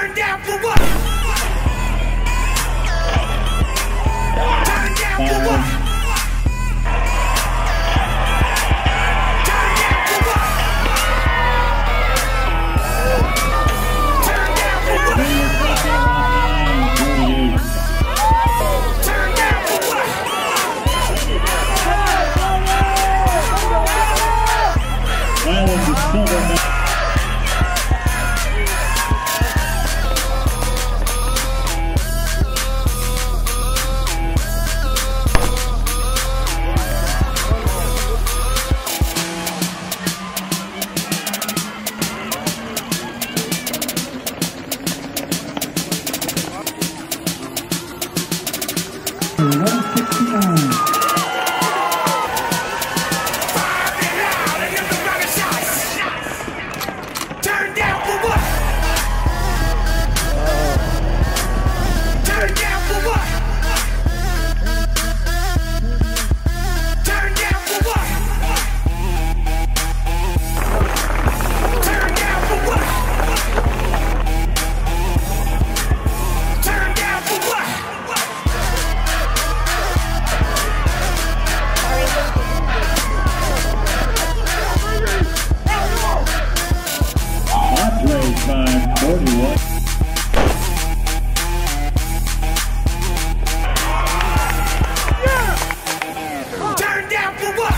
Turn down for what? Turn down for what? Turn down for what? Turn down for what? Turn down for what? The 네, 41. Turn down for what?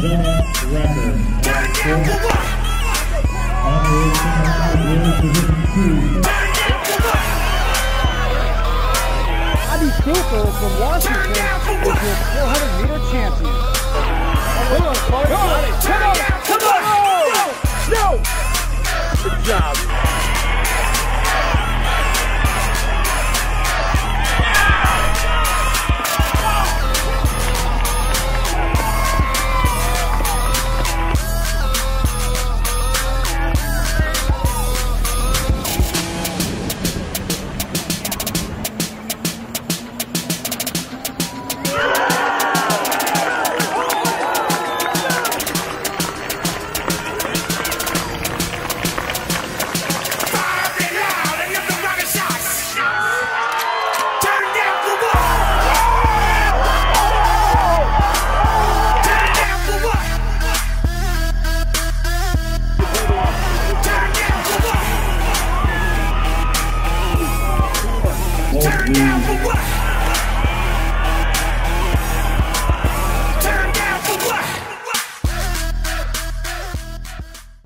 Bennett record. Turn down for what? Honorary Senior Position 2. Turn down for what? Abby Cooper from Washington is your 400 meter champion. Come on, Clark. Come on, down for what?